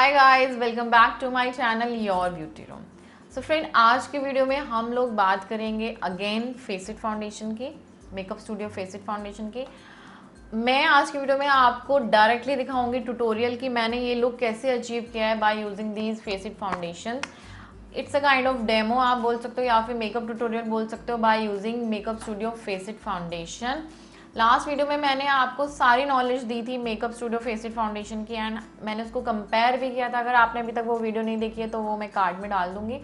Hi guys welcome back to my channel your beauty room so friend आज के video में हम लोग बात करेंगे अगेन फेसिट फाउंडेशन की makeup studio face it foundation की। मैं आज की वीडियो में आपको डायरेक्टली दिखाऊँगी ट्यूटोरियल कि मैंने ये लुक कैसे अचीव किया है by using these face it foundation it's a kind of demo आप बोल सकते हो या फिर मेकअप ट्यूटोरियल बोल सकते हो by using makeup studio face it foundation last video में मैंने आपको सारी नॉलेज दी थी makeup studio face it foundation की एंड मैंने उसको कंपेयर भी किया था। अगर आपने अभी तक वो वीडियो नहीं देखी है तो वो मैं कार्ड में डाल दूँगी।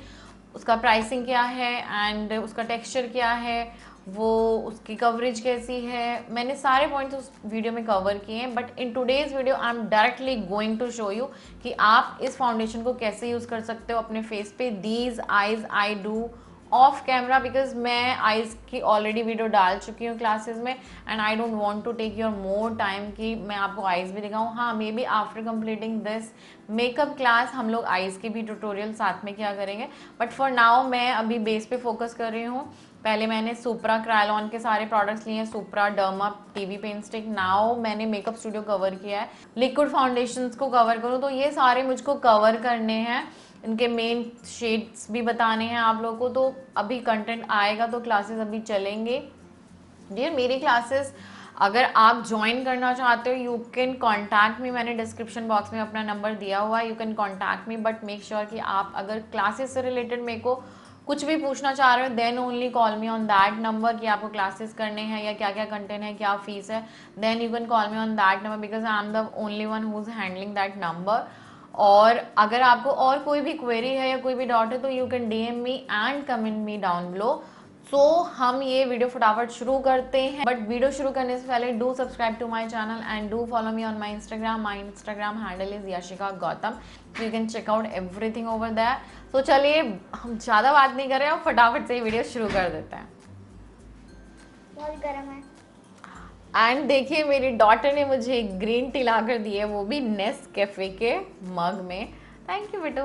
उसका प्राइसिंग क्या है एंड उसका टेक्सचर क्या है, वो उसकी कवरेज कैसी है, मैंने सारे पॉइंट्स उस वीडियो में कवर किए हैं। But in today's video I am directly going to show you कि आप इस फाउंडेशन को कैसे यूज़ कर सकते हो अपने फेस पे। These eyes I do off camera because मैं आइज़ की ऑलरेडी वीडियो डाल चुकी हूँ क्लासेस में and I don't want to take your more time कि मैं आपको आइज़ भी दिखाऊँ। हाँ maybe after completing this makeup class हम लोग आइज़ की भी ट्यूटोरियल साथ में क्या करेंगे? बट फॉर नाउ मैं अभी बेस पे फोकस कर रही हूँ। पहले मैंने सुपरा क्रायलॉन के सारे प्रोडक्ट्स लिए हैं सुपरा डर्मा टीवी पेन स्टिक नाउ मैंने मेकअप स्टूडियो कवर किया है। लिक्विड फाउंडेशन को कवर करूँ तो ये सारे मुझको कवर करने हैं। इनके मेन शेड्स भी बताने हैं आप लोगों को तो अभी कंटेंट आएगा तो क्लासेस अभी चलेंगे। डियर मेरी क्लासेस अगर आप ज्वाइन करना चाहते हो यू कैन कॉन्टैक्ट मी मैंने डिस्क्रिप्शन बॉक्स में अपना नंबर दिया हुआ है you can contact me but make sure कि आप अगर क्लासेस से रिलेटेड मेरे को कुछ भी पूछना चाह रहे हो then only call me on that number कि आपको क्लासेस करने हैं या क्या क्या कंटेंट है, क्या फ़ीस है then you can call me on that number because I am the only one who is handling that number और अगर आपको और कोई भी क्वेरी है या कोई भी डाउट है तो you can D M me and comment me down below so हम ये वीडियो फटाफट शुरू करते हैं। बट वीडियो शुरू करने से पहले do subscribe to my channel and do follow me on my Instagram my Instagram handle is Yashika Gautam you can check out everything over that so चलिए, हम ज़्यादा बात नहीं कर रहे हैं फटाफट से ये वीडियो शुरू कर देते हैं। बहुत गर्म है। एंड देखिए, मेरी डॉटर ने मुझे ग्रीन टी ला कर दी है, वो भी नेस कैफ़े के मग में। थैंक यू बेटो।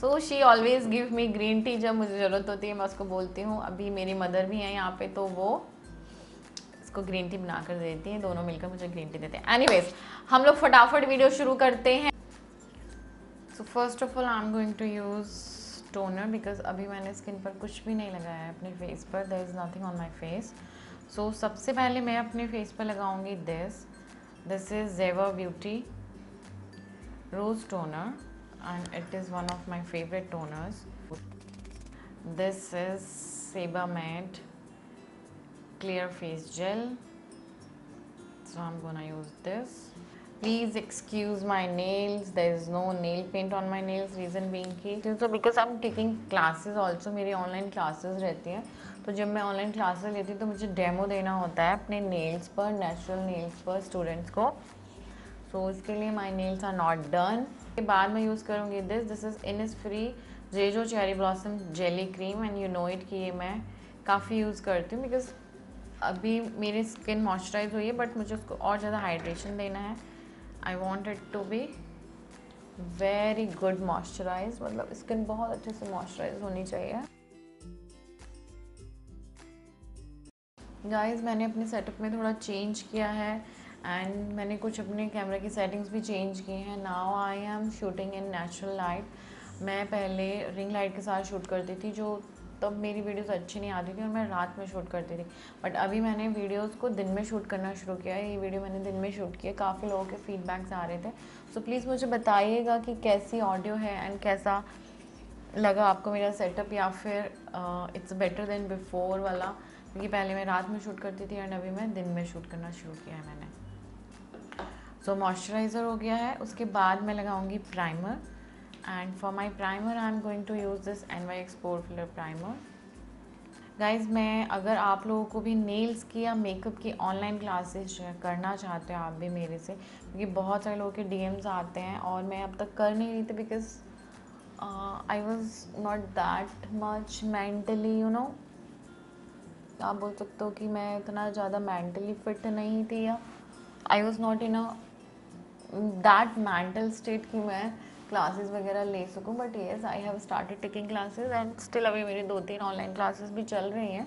So she always give me green tea जब मुझे ज़रूरत होती है, मैं उसको बोलती हूँ। अभी मेरी मदर भी हैं यहाँ पे तो वो इसको ग्रीन टी बना कर देती हैं। दोनों मिलकर मुझे ग्रीन टी देते हैं। एनीवेज हम लोग फटाफट वीडियो शुरू करते हैं। So first of all I am going to use toner because अभी मैंने स्किन पर कुछ भी नहीं लगाया है अपने फेस पर। There is nothing on my face so so, सबसे पहले मैं अपने फेस पर लगाऊँगी दिस दिस इज़ जेवर beauty rose toner and it is one of my favourite toners this is Sebamed clear face gel. So I'm gonna use this. Please excuse my nails. There is no nail paint on my nails reason being ki so because I'm taking classes मेरी online classes रहती हैं। तो जब मैं online classes लेती हूँ तो मुझे डेमो देना होता है अपने नेल्स पर नेचुरल नेल्स पर स्टूडेंट्स को। सो so, इसके लिए my nails are not done के बाद मैं यूज़ करूँगी this this is Innisfree Jeju cherry blossom jelly cream and you know it कि ये मैं काफ़ी यूज़ करती हूँ बिकॉज़ अभी मेरी स्किन मॉइस्चराइज हुई है बट मुझे उसको और ज़्यादा हाइड्रेशन देना है। I want it to be very good moisturise मतलब स्किन बहुत अच्छे से मॉइस्चराइज होनी चाहिए। गाइस मैंने अपने सेटअप में थोड़ा चेंज किया है एंड मैंने कुछ अपने कैमरा की सेटिंग्स भी चेंज की हैं। Now I am shooting in natural light मैं पहले रिंग लाइट के साथ शूट करती थी जो तब मेरी वीडियोस अच्छी नहीं आती थी और मैं रात में शूट करती थी। बट अभी मैंने वीडियोस को दिन में शूट करना शुरू किया है। ये वीडियो मैंने दिन में शूट किया काफ़ी लोगों के फीडबैक्स आ रहे थे। सो so प्लीज़ मुझे बताइएगा कि कैसी ऑडियो है एंड कैसा लगा आपको मेरा सेटअप या फिर इट्स बेटर देन बिफोर वाला? क्योंकि पहले मैं रात में शूट करती थी एंड अभी मैं दिन में शूट करना शुरू किया है मैंने। सो so, मॉइस्चराइज़र हो गया है। उसके बाद मैं लगाऊँगी primer for my primer I am going to use this N Y X pore filler primer guys मैं अगर आप लोगों को भी नेल्स की या मेकअप की ऑनलाइन क्लासेस करना चाहते हो, आप भी मेरे से, क्योंकि बहुत सारे लोगों के डीएम्स आते हैं और मैं अब तक कर नहीं रही थी because I was not that much mentally you know आप बोल सकते हो कि मैं इतना ज़्यादा मेंटली फिट नहीं थी या I was not in a that mental state कि मैं क्लासेस वगैरह ले सकूँ but yes I have started taking classes and still अभी मेरी दो तीन ऑनलाइन क्लासेस भी चल रही हैं।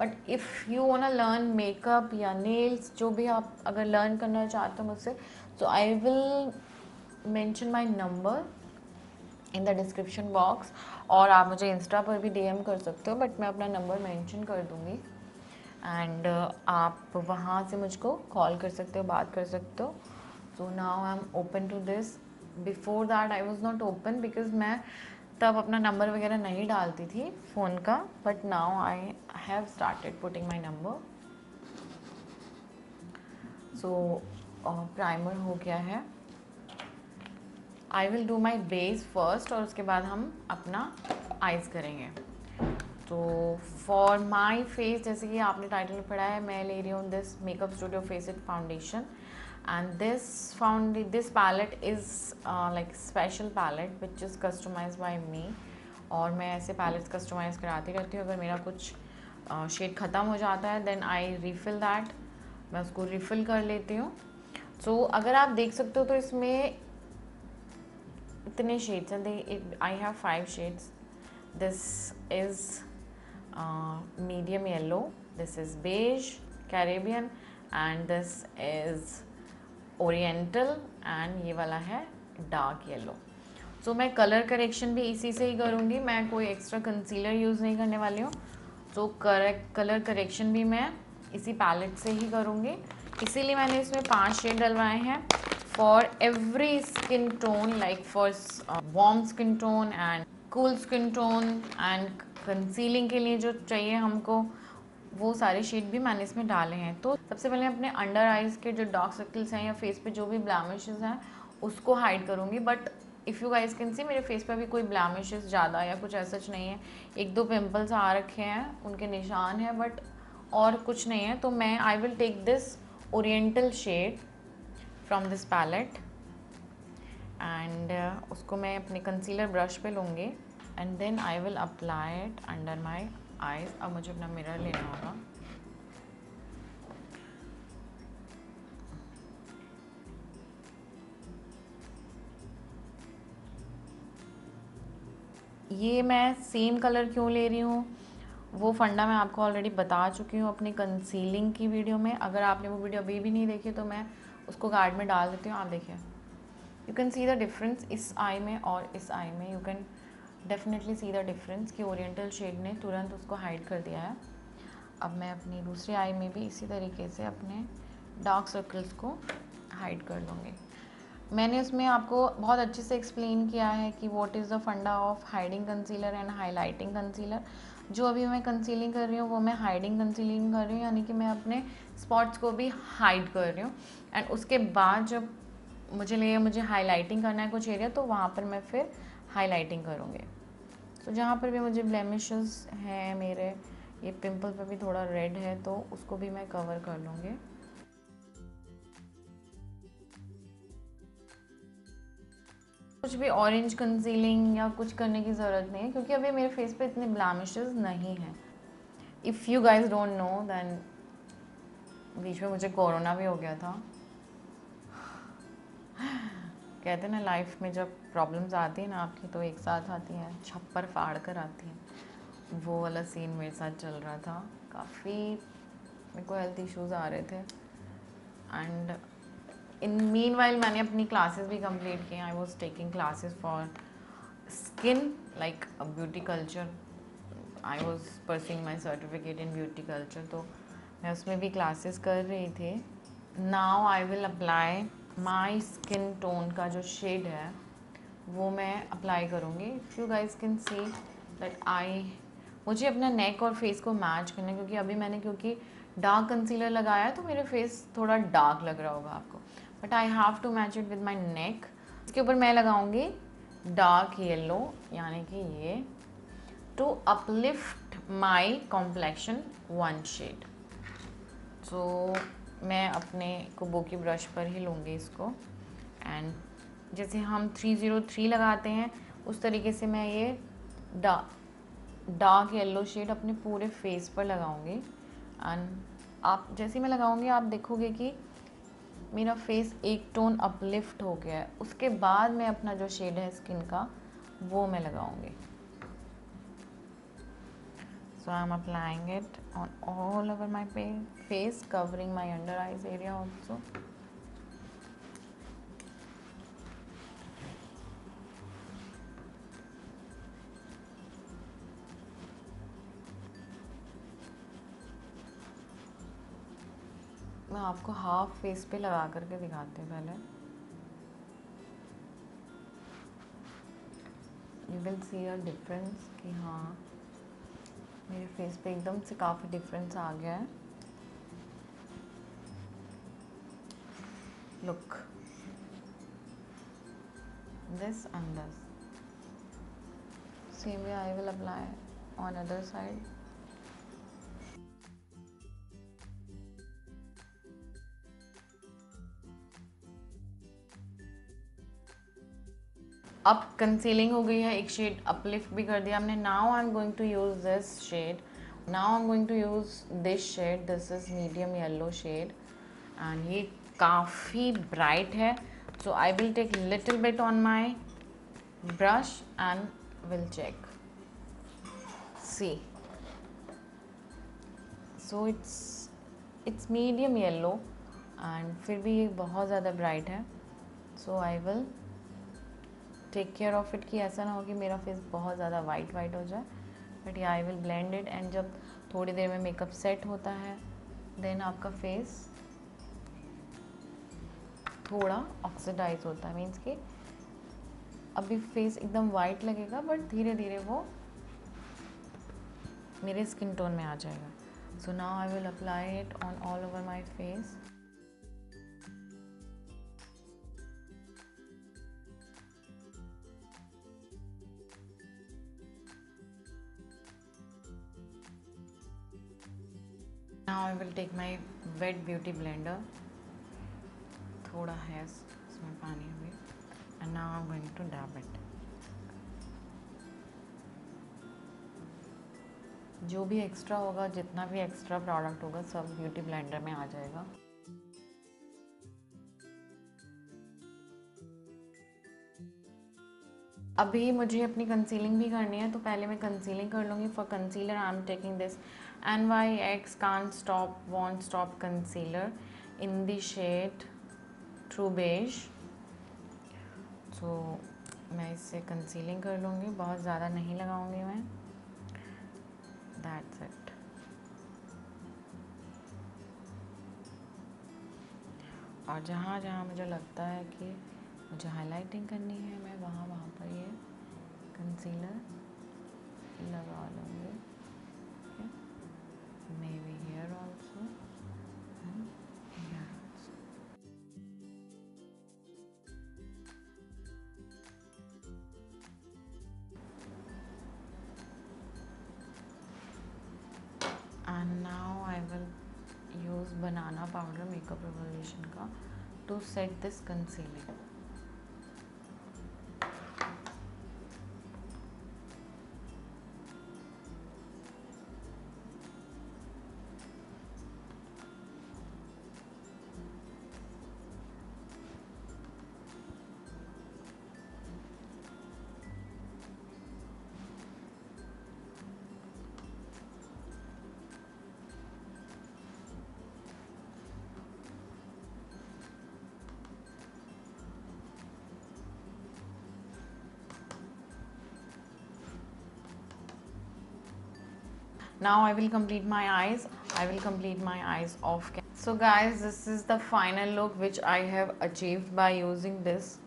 But if you want learn makeup या नेल्स जो भी आप अगर लर्न करना चाहते हो मुझसे so I will mention my number in the description box और आप मुझे इंस्टा पर भी डीएम कर सकते हो बट मैं अपना नंबर मेंशन कर दूँगी। एंड uh, आप वहाँ से मुझको कॉल कर सकते हो बात कर सकते हो। So now I am open to this before that I was not open because मैं तब अपना नंबर वगैरह नहीं डालती थी फ़ोन का but now I have started putting my number so primer हो गया है। I will do my base first और उसके बाद हम अपना आइज़ करेंगे। तो फॉर माई फेस जैसे कि आपने टाइटल पढ़ा है, मैं ले रही हूँ this makeup studio face it foundation and this found this palette is like special palette which is customize by me और मैं ऐसे पैलेट्स कस्टमाइज़ कराती रहती हूँ। अगर मेरा कुछ uh, ख़त्म हो जाता है देन आई रिफ़िल दैट मैं उसको रिफ़िल कर लेती हूँ। So, अगर आप देख सकते हो तो इसमें इतने शेड्स हैं। I have five shades this is medium yellow this is beige Caribbean and this is oriental and ये वाला है डार्क येलो सो मैं कलर करेक्शन भी इसी से ही करूँगी. मैं कोई एक्स्ट्रा कंसीलर यूज़ नहीं करने वाली हूँ. तो करेक्ट कलर करेक्शन भी मैं इसी पैलेट से ही करूँगी. इसीलिए मैंने इसमें पाँच शेड डलवाए हैं. For every skin tone like for warm skin tone and cool skin tone and concealing के लिए जो चाहिए हमको वो सारे शेड भी मैंने इसमें डाले हैं। तो सबसे पहले अपने अंडर आइज़ के जो डार्क सर्कल्स हैं या फेस पे जो भी ब्लैमिशेस हैं, उसको हाइड करूँगी। But if you guys can see मेरे फेस पे अभी कोई ब्लैमिशेस ज़्यादा या कुछ ऐसा नहीं है। एक दो पिम्पल्स आ रखे हैं, उनके निशान हैं बट और कुछ नहीं है। तो मैं I will take this oriental shade from this palette and उसको मैं अपने कंसीलर ब्रश पे लूँगी। And then I will apply it under my eyes अब मुझे अपना मिरर लेना होगा। ये मैं सेम कलर क्यों ले रही हूँ? वो फंडा मैं आपको ऑलरेडी बता चुकी हूँ अपनी कंसीलिंग की वीडियो में। अगर आपने वो वीडियो अभी भी नहीं देखी तो मैं उसको कार्ड में डाल देती हूँ। आप देखिए। You can see the difference इस आई में और इस आई में। You can definitely see the difference कि ओरिएंटल शेड ने तुरंत उसको हाइड कर दिया है। अब मैं अपनी दूसरी आई में भी इसी तरीके से अपने डार्क सर्कल्स को हाइड कर लूँगी। मैंने उसमें आपको बहुत अच्छे से एक्सप्लेन किया है कि what is the funda of hiding concealer and highlighting concealer जो अभी मैं कंसीलिंग कर रही हूँ, वो मैं हाइडिंग कंसीलिंग कर रही हूँ, यानी कि मैं अपने स्पॉट्स को भी हाइड कर रही हूँ। एंड उसके बाद जब मुझे लगे मुझे हाईलाइटिंग करना है कुछ एरिया तो वहाँ पर मैं फिर हाईलाइटिंग करूँगी। तो जहाँ पर भी मुझे ब्लेमिशेस हैं, मेरे, ये पिंपल पे भी थोड़ा रेड है तो उसको भी मैं कवर कर लूँगी। कुछ भी ऑरेंज कंसीलिंग या कुछ करने की ज़रूरत नहीं है, क्योंकि अभी मेरे फेस पे इतने ब्लैमिशेस नहीं हैं। If you guys don't know then बीच में मुझे कोरोना भी हो गया था। कहते हैं ना लाइफ में जब प्रॉब्लम्स आती हैं ना आपकी तो एक साथ आती हैं, छप्पर फाड़ कर आती हैं। वो वाला सीन मेरे साथ चल रहा था। काफ़ी मेरे को हेल्थ इश्यूज़ आ रहे थे। एंड इन मीन वाइल मैंने अपनी क्लासेस भी कंप्लीट की I was taking classes for skin like beauty culture I was pursuing my certificate in beauty culture तो मैं उसमें भी क्लासेस कर रही थी। Now I will apply my skin tone का जो शेड है, वो मैं अप्लाई करूँगी। You guys can see that I मुझे अपना नेक और फेस को मैच करना क्योंकि अभी मैंने, क्योंकि डार्क कंसीलर लगाया तो मेरे फेस थोड़ा डार्क लग रहा होगा आपको। But I have to match it with my neck इसके ऊपर मैं लगाऊँगी डार्क येलो यानी कि ये to uplift my complexion one shade so मैं अपने कुबो की ब्रश पर ही लूँगी इसको। एंड जैसे हम 303 लगाते हैं, उस तरीके से मैं ये डा डार्क येलो शेड अपने पूरे फेस पर लगाऊँगी। एंड आप, जैसे मैं लगाऊँगी, आप देखोगे कि मेरा फेस एक टोन अपलिफ्ट हो गया है। उसके बाद मैं अपना जो शेड है स्किन का, वो मैं लगाऊँगी। so I'm applying it on all over my face covering my under eyes area also मैं आपको हाफ़ फेस पे लगा करके दिखाते हैं पहले you will see a difference कि हाँ मेरे फेस पे एकदम से काफ़ी डिफरेंस आ गया है। Look this and same way I will apply on other side अब कंसीलिंग हो गई है, एक शेड अपलिफ्ट भी कर दिया हमने। Now I am going to use this shade now I am going to use this shade this is medium yellow shade and ये काफ़ी ब्राइट है। So I will take little bit on my brush and will check see so it's it's medium yellow and फिर भी ये बहुत ज़्यादा bright है। So I will take care of it कि ऐसा ना हो कि मेरा फेस बहुत ज़्यादा वाइट वाइट हो जाए। बट या I will blend it and जब थोड़ी देर में मेकअप सेट होता है देन आपका फेस थोड़ा ऑक्सीडाइज होता है। मीन्स कि अभी फेस एकदम वाइट लगेगा बट धीरे धीरे वो मेरे स्किन टोन में आ जाएगा। So now I will apply it on all over my face now I will take my wet beauty blender. थोड़ा है, इसमें पानी अभी and now I am going to dab it जो भी एक्स्ट्रा होगा, जितना भी एक्स्ट्रा प्रोडक्ट होगा, सब ब्यूटी ब्लेंडर में आ जाएगा। अभी मुझे अपनी कंसीलिंग भी करनी है तो पहले मैं कंसीलिंग कर लूँगी। For concealer I am taking this x can't stop won't stop concealer in the shade true beige तो मैं इससे कंसीलिंग कर लूँगी, बहुत ज़्यादा नहीं लगाऊँगी मैं। दैट्स इट और जहाँ जहाँ मुझे लगता है कि मुझे हाइलाइटिंग करनी है, मैं वहाँ वहाँ पर ये कंसीलर लगा लूँगी। बनाना पाउडर मेकअप रिवोल्यूशन का to set this concealing now I will complete my eyes I will complete my eyes off cam so guys this is the final look which I have achieved by using this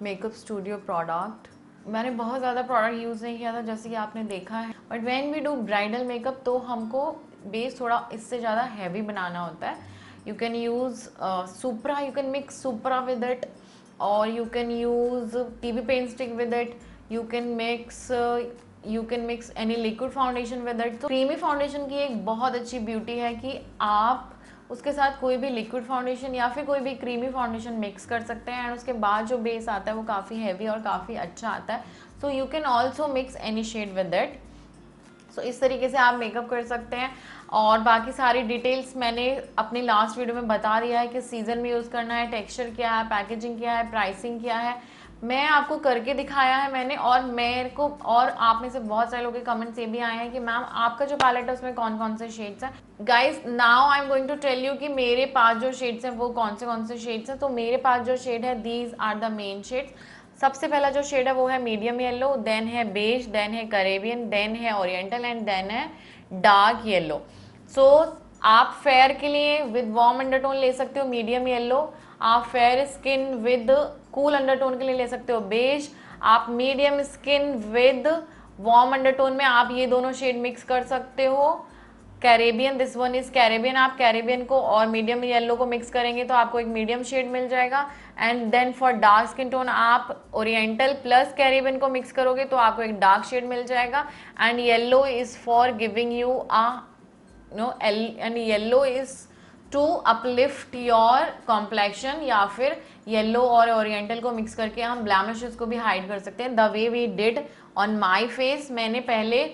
makeup studio product मैंने बहुत ज़्यादा product use नहीं किया था जैसे कि आपने देखा है but when we do bridal makeup तो हमको बेस थोड़ा इससे ज़्यादा हैवी बनाना होता है you can use supra you can mix supra with it और you can use T V pen stick with it you can mix you can mix any liquid foundation with it तो creamy foundation की एक बहुत अच्छी beauty है कि आप उसके साथ कोई भी लिक्विड फाउंडेशन या फिर कोई भी क्रीमी फाउंडेशन मिक्स कर सकते हैं एंड उसके बाद जो बेस आता है वो काफ़ी हैवी और काफ़ी अच्छा आता है। So you can also mix any shade with it so इस तरीके से आप मेकअप कर सकते हैं। और बाकी सारी डिटेल्स मैंने अपनी लास्ट वीडियो में बता दिया है कि सीज़न में यूज़ करना है टेक्सचर क्या है पैकेजिंग क्या है प्राइसिंग क्या है। मैं आपको करके दिखाया है मैंने और मेरे को और आप में से बहुत सारे लोगों के कमेंट्स ये भी आए हैं कि, मैम, आपका जो पैलेट है, उसमें कौन कौन से शेड्स हैं? Guys now I am going to tell you कि मेरे पास जो शेड्स हैं, वो कौन से कौन से शेड्स हैं? तो मेरे पास जो शेड है these are the main shades सबसे पहला जो शेड है, वो है मीडियम येलो देन है बेज देन है करेबियन देन है ओरिएंटल एंड देन है डार्क येलो सो आप फेयर के लिए विद वार्म अंडरटोन ले सकते हो मीडियम येलो आप fair skin with cool undertone के लिए ले सकते हो। बेज आप medium skin with warm undertone में आप ये दोनों शेड मिक्स कर सकते हो। Caribbean this one is Caribbean आप कैरेबियन को और मीडियम येलो को मिक्स करेंगे तो आपको एक मीडियम शेड मिल जाएगा। And then for dark skin tone आप ओरिएंटल प्लस कैरेबियन को मिक्स करोगे तो आपको एक डार्क शेड मिल जाएगा। And yellow is for giving you a no and yellow is to uplift your complexion या फिर येलो और ओरिएंटल को मिक्स करके हम ब्लैमिशेस को भी हाइड कर सकते हैं। The way we did on my face मैंने पहले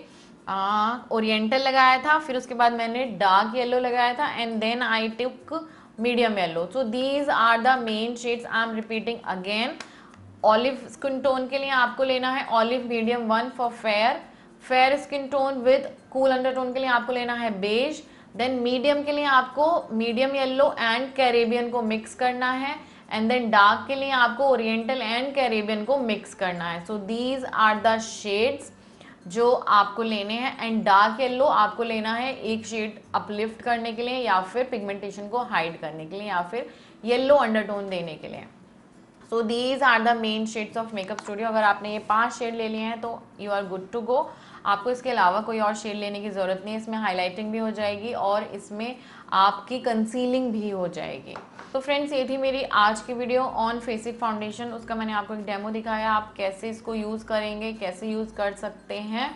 ओरिएंटल लगाया था, फिर उसके बाद मैंने डार्क येलो लगाया था and then I took medium yellow so these are the main shades I am repeating again olive skin tone के लिए आपको लेना है olive medium one for fair fair skin tone with cool undertone के लिए आपको लेना है बेज देन मीडियम के लिए आपको मीडियम येल्लो एंड कैरेबियन को मिक्स करना है. एंड देन डार्क के लिए आपको ओरिएंटल एंड कैरेबियन को मिक्स करना है. So these are the shades जो आपको लेने हैं. एंड डार्क येल्लो आपको लेना है एक शेड अपलिफ्ट करने के लिए या फिर पिगमेंटेशन को हाइड करने के लिए या फिर येलो अंडरटोन देने के लिए. So these are the main shades of makeup studio अगर आपने ये पाँच शेड ले लिए हैं तो you are good to go आपको इसके अलावा कोई और शेड लेने की ज़रूरत नहीं है इसमें हाईलाइटिंग भी हो जाएगी और इसमें आपकी कंसीलिंग भी हो जाएगी। तो फ्रेंड्स ये थी मेरी आज की वीडियो ऑन फेसिक फाउंडेशन उसका मैंने आपको एक डेमो दिखाया आप कैसे इसको यूज़ करेंगे कैसे यूज़ कर सकते हैं।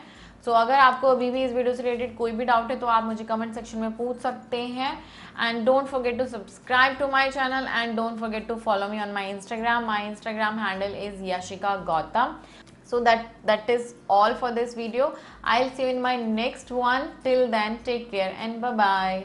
सो so, अगर आपको अभी भी इस वीडियो से रिलेटेड कोई भी डाउट है तो आप मुझे कमेंट सेक्शन में पूछ सकते हैं। And don't forget to subscribe to my channel and don't forget to follow me on my Instagram my Instagram handle is Yashika Gautam so that that is all for this video. I'll see you in my next one. Till then take care and bye bye